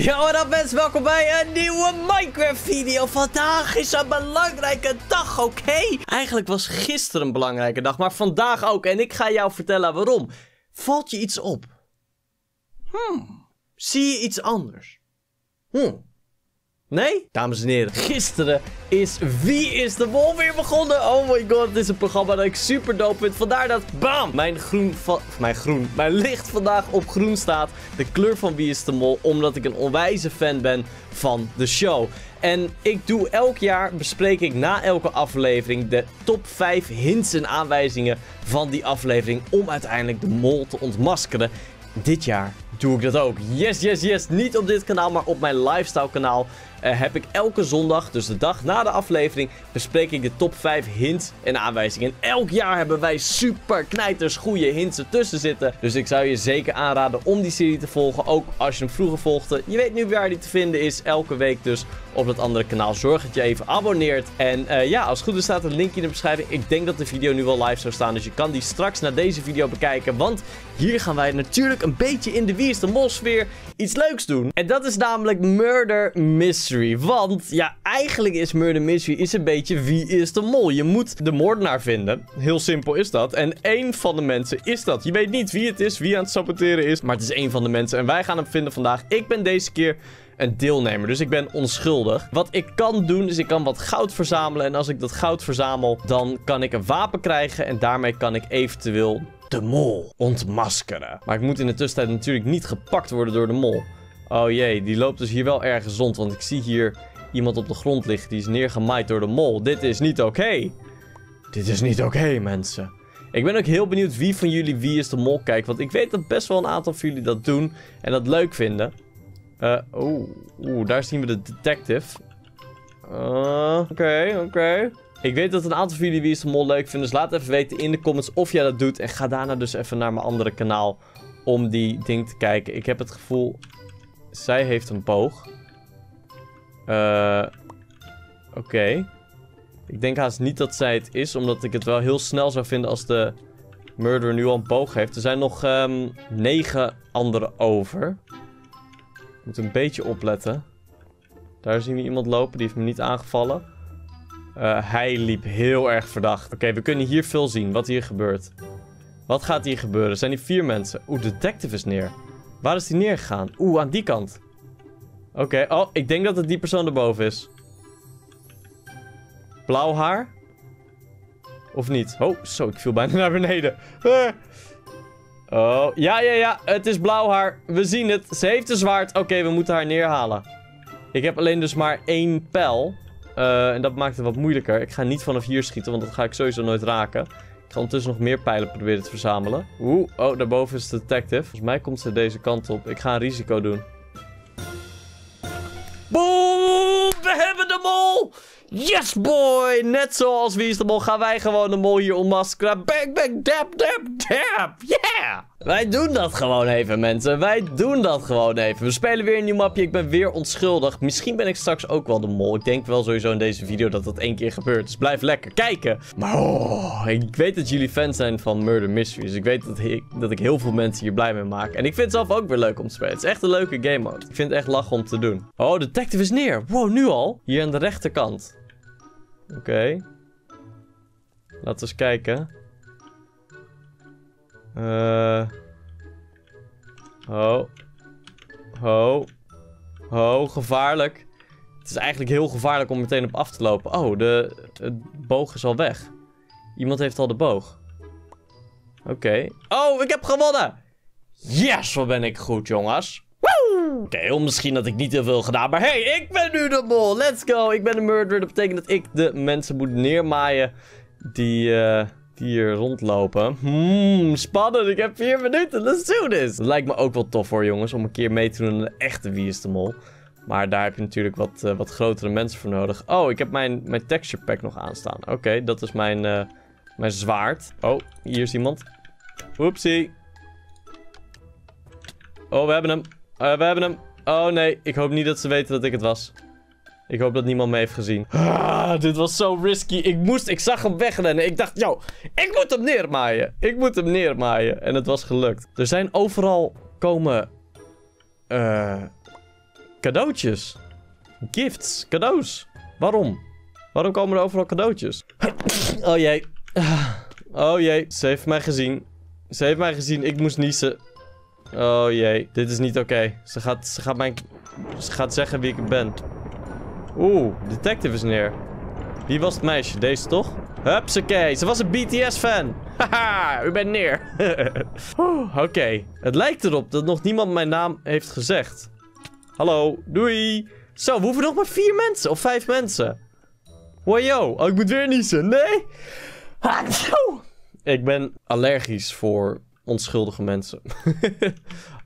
Yo, wat up mensen, welkom bij een nieuwe Minecraft video. Vandaag is een belangrijke dag, oké? Eigenlijk was gisteren een belangrijke dag, maar vandaag ook. En ik ga jou vertellen waarom. Valt je iets op? Hmm, zie je iets anders? Hmm. Nee? Dames en heren, gisteren is Wie is de Mol weer begonnen. Oh my god, het is een programma dat ik super dope vind. Vandaar dat, bam, mijn groen, mijn groen, mijn licht vandaag op groen staat. De kleur van Wie is de Mol, omdat ik een onwijze fan ben van de show. En ik doe elk jaar, bespreek ik na elke aflevering de top 5 hints en aanwijzingen van die aflevering. Om uiteindelijk de mol te ontmaskeren. Dit jaar doe ik dat ook. Yes, yes, yes. Niet op dit kanaal, maar op mijn lifestyle kanaal. Uh, heb ik elke zondag, dus de dag na de aflevering, bespreek ik de top 5 hints en aanwijzingen. En elk jaar hebben wij super knijters goede hints ertussen zitten. Dus ik zou je zeker aanraden om die serie te volgen. Ook als je hem vroeger volgde. Je weet nu waar die te vinden is. Elke week dus op dat andere kanaal. Zorg dat je even abonneert. En uh, ja, als het goed is staat een linkje in de beschrijving. Ik denk dat de video nu wel live zou staan. Dus je kan die straks na deze video bekijken. Want hier gaan wij natuurlijk een beetje in de Wie is de iets leuks doen. En dat is namelijk Murder Mystery. Want ja, eigenlijk is Murder Mystery is een beetje Wie is de Mol. Je moet de moordenaar vinden. Heel simpel is dat. En één van de mensen is dat. Je weet niet wie het is, wie aan het saboteren is. Maar het is één van de mensen. En wij gaan hem vinden vandaag. Ik ben deze keer een deelnemer. Dus ik ben onschuldig. Wat ik kan doen, is ik kan wat goud verzamelen. En als ik dat goud verzamel, dan kan ik een wapen krijgen. En daarmee kan ik eventueel de mol ontmaskeren. Maar ik moet in de tussentijd natuurlijk niet gepakt worden door de mol. Oh jee, die loopt dus hier wel ergens rond. Want ik zie hier iemand op de grond liggen. Die is neergemaaid door de mol. Dit is niet oké. Dit is niet oké, mensen. Ik ben ook heel benieuwd wie van jullie wie is de mol kijkt. Want ik weet dat best wel een aantal van jullie dat doen. En dat leuk vinden. Uh, oeh, daar zien we de detective. Uh, oké, oké. Ik weet dat een aantal van jullie Wie is de Mol leuk vinden. Dus laat even weten in de comments of jij dat doet. En ga daarna dus even naar mijn andere kanaal om die ding te kijken. Ik heb het gevoel... Zij heeft een boog. Uh, Oké. Ik denk haast niet dat zij het is. Omdat ik het wel heel snel zou vinden als de murderer nu al een boog heeft. Er zijn nog um, negen anderen over moet een beetje opletten. Daar zien we iemand lopen, die heeft me niet aangevallen. Uh, hij liep heel erg verdacht. Oké, we kunnen hier veel zien, wat hier gebeurt. Wat gaat hier gebeuren? Zijn die vier mensen? Oeh, de detective is neer. Waar is die neergegaan? Oeh, aan die kant. Oké, oh, ik denk dat het die persoon erboven is. Blauw haar? Of niet? Oh, zo, ik viel bijna naar beneden. Oh, ja, ja, ja. Het is blauw haar. We zien het. Ze heeft een zwaard. Oké, we moeten haar neerhalen. Ik heb alleen dus maar één pijl. Uh, en dat maakt het wat moeilijker. Ik ga niet vanaf hier schieten, want dat ga ik sowieso nooit raken. Ik ga ondertussen nog meer pijlen proberen te verzamelen. Oeh, oh, daarboven is de detective. Volgens mij komt ze deze kant op. Ik ga een risico doen. Boom! We hebben de mol! Yes, boy! Net zoals Wie is de Mol gaan wij gewoon de mol hier ontmaskeren. Bang, bang, dab, dab, dab! Yeah! Wij doen dat gewoon even, mensen. Wij doen dat gewoon even. We spelen weer een nieuw mapje. Ik ben weer onschuldig. Misschien ben ik straks ook wel de mol. Ik denk wel sowieso in deze video dat dat één keer gebeurt. Dus blijf lekker kijken. Maar oh, ik weet dat jullie fans zijn van Murder Mysteries. Ik weet dat ik, dat ik heel veel mensen hier blij mee maak. En ik vind het zelf ook weer leuk om te spelen. Het is echt een leuke game mode. Ik vind het echt lachen om te doen. Oh, detective is neer. Wow, nu al? Hier aan de rechterkant. Oké. Laten we eens kijken. Eh... Uh... Ho. Ho. Ho, gevaarlijk. Het is eigenlijk heel gevaarlijk om meteen op af te lopen. Oh, de, boog is al weg. Iemand heeft al de boog. Oké. Oh, ik heb gewonnen! Yes, wat ben ik goed, jongens. Oké, misschien dat ik niet heel veel gedaan, maar hey, ik ben nu de mol. Let's go. Ik ben de murderer. Dat betekent dat ik de mensen moet neermaaien die, uh, hier rondlopen. Hmm, spannend. Ik heb vier minuten. Let's do this. Dat lijkt me ook wel tof hoor, jongens, om een keer mee te doen aan de echte Wie. Maar daar heb je natuurlijk wat, uh, wat grotere mensen voor nodig. Oh, ik heb mijn, mijn texture pack nog aanstaan. Oké, dat is mijn, uh, mijn zwaard. Oh, hier is iemand. Oepsie. Oh, we hebben hem. Uh, we hebben hem. Oh nee, ik hoop niet dat ze weten dat ik het was. Ik hoop dat niemand me heeft gezien. Ah, dit was zo risky. Ik moest, ik zag hem wegrennen. Ik dacht, yo, ik moet hem neermaaien. Ik moet hem neermaaien. En het was gelukt. Er zijn overal komen... Uh, cadeautjes. Gifts, cadeaus. Waarom? Waarom komen er overal cadeautjes? Oh jee. Oh jee, ze heeft mij gezien. Ze heeft mij gezien, ik moest niezen. Oh jee, dit is niet oké. Ze, gaat, ze, gaat mijn, ze gaat zeggen wie ik ben. Oeh, detective is neer. Wie was het meisje? Deze toch? Hupsakee, ze was een BTS-fan. Haha, u bent neer. Oké, het lijkt erop dat nog niemand mijn naam heeft gezegd. Hallo, doei. Zo, we hoeven nog maar vier mensen of vijf mensen. Wajo, oh, ik moet weer niezen. Nee. Ik ben allergisch voor onschuldige mensen.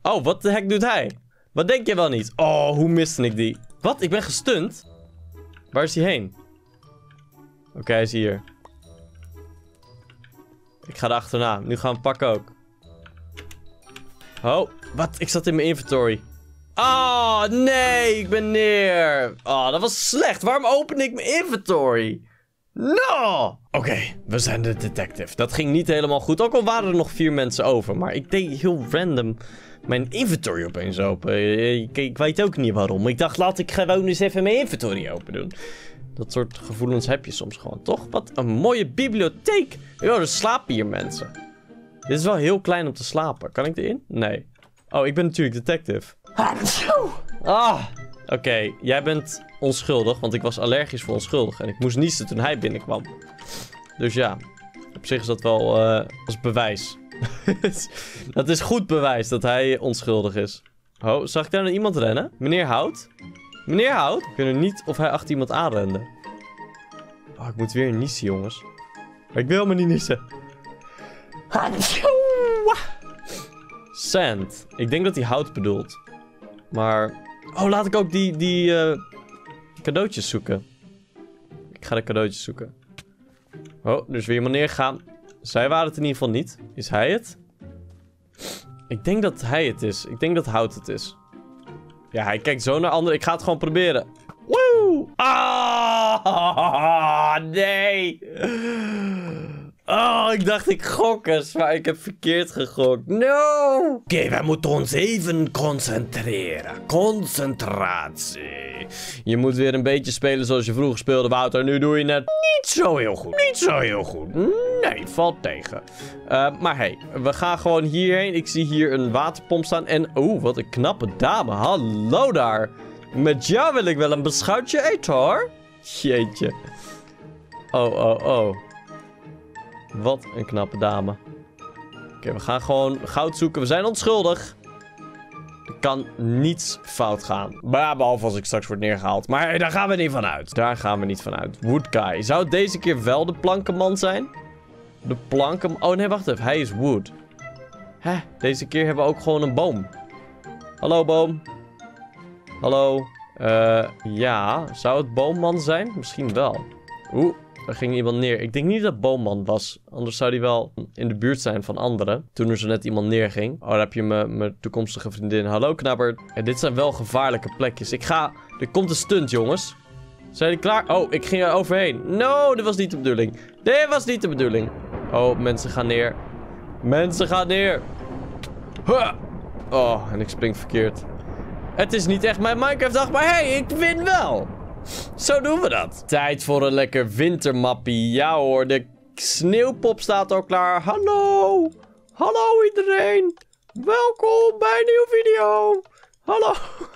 oh, wat de hek doet hij? Wat denk je wel niet? Oh, hoe miste ik die? Wat? Ik ben gestunt? Waar is hij heen? Oké, hij is hier. Ik ga er achterna. Nu gaan we pakken ook. Oh, wat? Ik zat in mijn inventory. Oh, nee, ik ben neer. Oh, dat was slecht. Waarom open ik mijn inventory? No! Oké, we zijn de detective. Dat ging niet helemaal goed. Ook al waren er nog vier mensen over. Maar ik deed heel random mijn inventory opeens open. Ik, ik weet ook niet waarom. Ik dacht, laat ik gewoon eens even mijn inventory open doen. Dat soort gevoelens heb je soms gewoon, toch? Wat een mooie bibliotheek. Yo, er slapen hier mensen. Dit is wel heel klein om te slapen. Kan ik erin? Nee. Oh, ik ben natuurlijk detective. Ah, oké. Jij bent onschuldig, want ik was allergisch voor onschuldig. En ik moest niezen toen hij binnenkwam. Dus ja, op zich is dat wel uh, als bewijs. dat is goed bewijs dat hij onschuldig is. Oh, zag ik daar nog iemand rennen? Meneer Hout? Meneer Hout? Ik weet niet of hij achter iemand aanrende. Oh, ik moet weer niezen, jongens. Ik wil me niet niezen. Sand. Ik denk dat hij hout bedoelt. Maar... Oh, laat ik ook die, die uh, cadeautjes zoeken. Ik ga de cadeautjes zoeken. Oh, dus weer iemand neergaan. Zij waren het in ieder geval niet. Is hij het? Ik denk dat hij het is. Ik denk dat Hout het is. Ja, hij kijkt zo naar anderen. Ik ga het gewoon proberen. Woe! Ah, nee. Oh, ik dacht ik gok eens, maar ik heb verkeerd gegokt. No! Oké, wij moeten ons even concentreren. Concentratie. Je moet weer een beetje spelen zoals je vroeger speelde, Wouter. Nu doe je het niet zo heel goed. Niet zo heel goed. Nee, valt tegen. Uh, maar hey, we gaan gewoon hierheen. Ik zie hier een waterpomp staan. En, oeh, wat een knappe dame. Hallo daar. Met jou wil ik wel een beschuitje eten, hoor. Jeetje. Oh, oh, oh. Wat een knappe dame. Oké, we gaan gewoon goud zoeken. We zijn onschuldig. Er kan niets fout gaan. Maar behalve als ik straks word neergehaald. Maar daar gaan we niet van uit. Daar gaan we niet van uit. Woodguy. Zou het deze keer wel de plankenman zijn? De planken... Oh nee, wacht even. Hij is wood. Hè? Deze keer hebben we ook gewoon een boom. Hallo, boom. Hallo. Uh, ja. Zou het boomman zijn? Misschien wel. Oeh. Er ging iemand neer. Ik denk niet dat Boomman was. Anders zou hij wel in de buurt zijn van anderen. Toen er zo net iemand neerging. Oh, daar heb je mijn toekomstige vriendin. Hallo, knabber. En dit zijn wel gevaarlijke plekjes. Ik ga... Er komt een stunt, jongens. Zijn jullie klaar? Oh, ik ging er overheen. No, dit was niet de bedoeling. Dit was niet de bedoeling. Oh, mensen gaan neer. Mensen gaan neer. Oh, en ik spring verkeerd. Het is niet echt mijn Minecraft-dag, maar hey, ik win wel. Zo doen we dat. Tijd voor een lekker wintermappie. Ja hoor, de sneeuwpop staat al klaar. Hallo. Hallo iedereen. Welkom bij een nieuwe video. Hallo.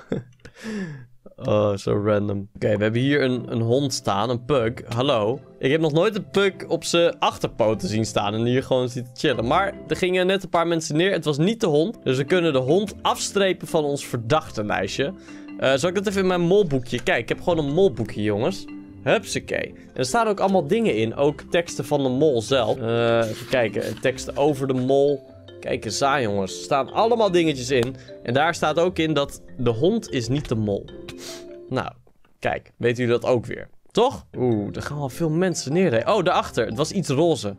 Oh, zo random. Oké, we hebben hier een, een hond staan, een pug. Hallo. Ik heb nog nooit een pug op zijn achterpoten zien staan en hier gewoon zitten chillen. Maar er gingen net een paar mensen neer. Het was niet de hond. Dus we kunnen de hond afstrepen van ons verdachte lijstje. Uh, zal ik dat even in mijn molboekje? Kijk, ik heb gewoon een molboekje, jongens. Hupsakee. En er staan ook allemaal dingen in. Ook teksten van de mol zelf. Uh, even kijken. Teksten over de mol. Kijk eens aan, jongens. Er staan allemaal dingetjes in. En daar staat ook in dat de hond is niet de mol. Nou, kijk. Weten jullie dat ook weer? Toch? Oeh, er gaan al veel mensen neer. Oh, daarachter. Het was iets roze.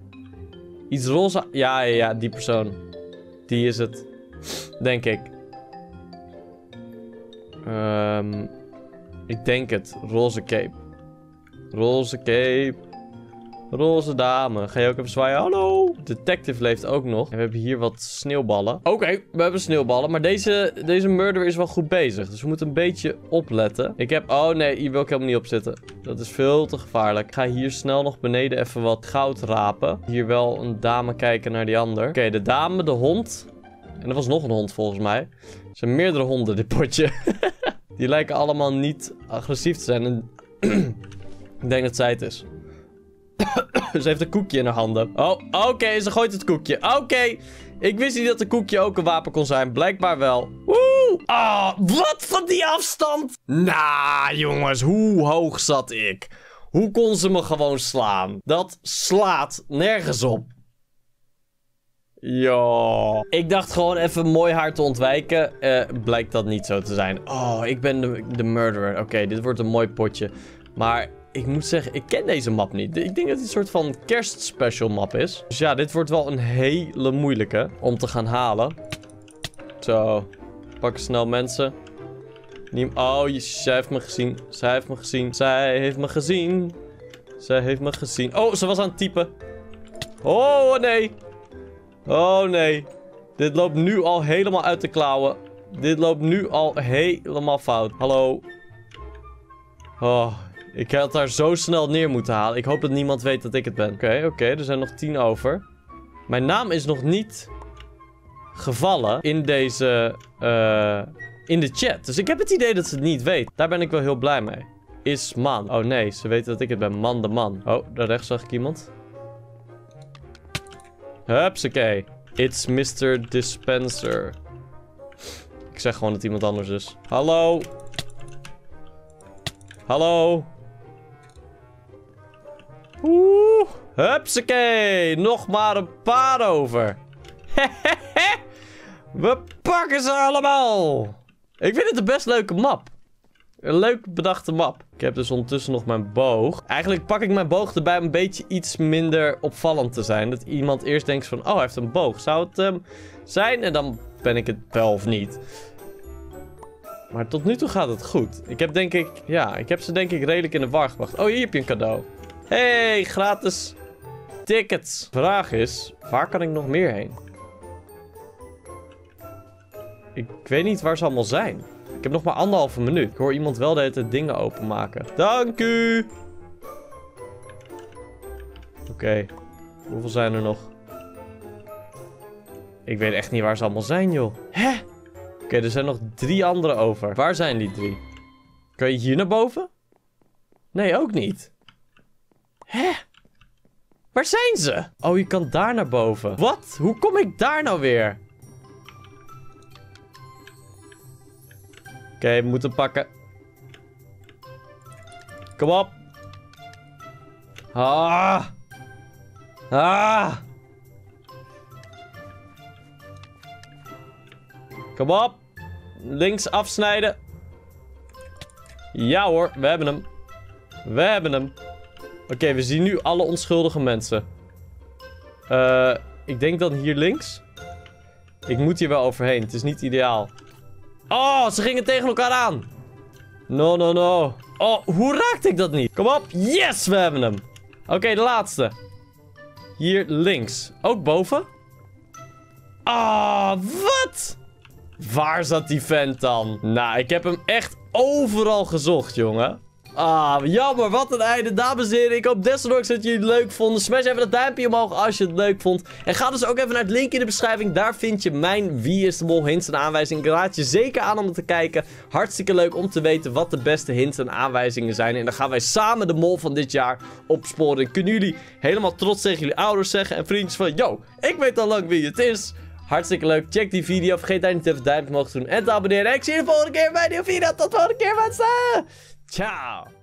Iets roze. Ja, ja, ja. Die persoon. Die is het. Denk ik. Um, ik denk het. Roze cape. Roze cape. Roze dame. Ga je ook even zwaaien? Hallo. Detective leeft ook nog. En we hebben hier wat sneeuwballen. Oké, we hebben sneeuwballen. Maar deze, deze murderer is wel goed bezig. Dus we moeten een beetje opletten. Ik heb... Oh nee, hier wil ik helemaal niet op zitten. Dat is veel te gevaarlijk. Ik ga hier snel nog beneden even wat goud rapen. Hier wel een dame kijken naar die ander. Oké, de dame, de hond. En er was nog een hond volgens mij. Er zijn meerdere honden, dit potje. die lijken allemaal niet agressief te zijn. En ik denk dat zij het is. ze heeft een koekje in haar handen. Oh, oké, ze gooit het koekje. Oké, ik wist niet dat een koekje ook een wapen kon zijn. Blijkbaar wel. Woe! Ah, wat van die afstand? Nou, jongens, hoe hoog zat ik? Hoe kon ze me gewoon slaan? Dat slaat nergens op. Ja. Ik dacht gewoon even mooi haar te ontwijken. Uh, blijkt dat niet zo te zijn. Oh, ik ben de, de murderer. Oké, dit wordt een mooi potje. Maar ik moet zeggen, ik ken deze map niet. Ik denk dat het een soort van kerstspecial map is. Dus ja, dit wordt wel een hele moeilijke om te gaan halen. Zo. Pakken snel mensen. Oh, zij heeft me gezien. Zij heeft me gezien. Zij heeft me gezien. Zij heeft me gezien. Oh, ze was aan het typen. Oh, nee. Oh, nee. Dit loopt nu al helemaal uit de klauwen. Dit loopt nu al helemaal fout. Hallo. Oh, ik had daar zo snel neer moeten halen. Ik hoop dat niemand weet dat ik het ben. Oké, oké. er zijn nog tien over. Mijn naam is nog niet gevallen in deze... Uh, in de chat. Dus ik heb het idee dat ze het niet weet. Daar ben ik wel heel blij mee. Is man. Oh nee, ze weten dat ik het ben. Man de man. Oh, daar rechts zag ik iemand. Hupsakee. It's Mr. Dispenser. Ik zeg gewoon dat iemand anders is. Hallo. Hallo. Oeh, hupsakee. Nog maar een paar over. We pakken ze allemaal. Ik vind het een best leuke map. Een leuk bedachte map. Ik heb dus ondertussen nog mijn boog. Eigenlijk pak ik mijn boog erbij om een beetje iets minder opvallend te zijn. Dat iemand eerst denkt van, oh, hij heeft een boog. Zou het um, zijn? En dan ben ik het wel of niet. Maar tot nu toe gaat het goed. Ik heb denk ik, ja, ik heb ze denk ik redelijk in de war gebracht. Oh, hier heb je een cadeau. Hey, gratis tickets. Vraag is, waar kan ik nog meer heen? Ik weet niet waar ze allemaal zijn. Ik heb nog maar anderhalve minuut. Ik hoor iemand wel de hele dingen openmaken. Dank u! Oké. Hoeveel zijn er nog? Ik weet echt niet waar ze allemaal zijn, joh. Hè? Oké, er zijn nog drie andere over. Waar zijn die drie? Kan je hier naar boven? Nee, ook niet. Hè? Waar zijn ze? Oh, je kan daar naar boven. Wat? Hoe kom ik daar nou weer? Oké, we moeten pakken. Kom op. Ah. Ah. Kom op. Links afsnijden. Ja hoor, we hebben hem. We hebben hem. Oké, we zien nu alle onschuldige mensen. Uh, ik denk dan hier links. Ik moet hier wel overheen. Het is niet ideaal. Oh, ze gingen tegen elkaar aan. No, no, no. Oh, hoe raakte ik dat niet? Kom op. Yes, we hebben hem. Oké, de laatste. Hier links. Ook boven? Ah, oh, wat? Waar zat die vent dan? Nou, ik heb hem echt overal gezocht, jongen. Ah, jammer. Wat een einde. Dames en heren, ik hoop desondanks dat jullie het leuk vonden. Smash even dat duimpje omhoog als je het leuk vond. En ga dus ook even naar het link in de beschrijving. Daar vind je mijn Wie is de Mol hints en aanwijzingen. Ik raad je zeker aan om te kijken. Hartstikke leuk om te weten wat de beste hints en aanwijzingen zijn. En dan gaan wij samen de mol van dit jaar opsporen. Kunnen jullie helemaal trots tegen jullie ouders zeggen en vriendjes van... Yo, ik weet al lang wie het is. Hartstikke leuk. Check die video. Vergeet daar niet even duimpje omhoog te doen en te abonneren. ik zie je de volgende keer bij een nieuwe video. Tot de volgende keer mensen. Ciao.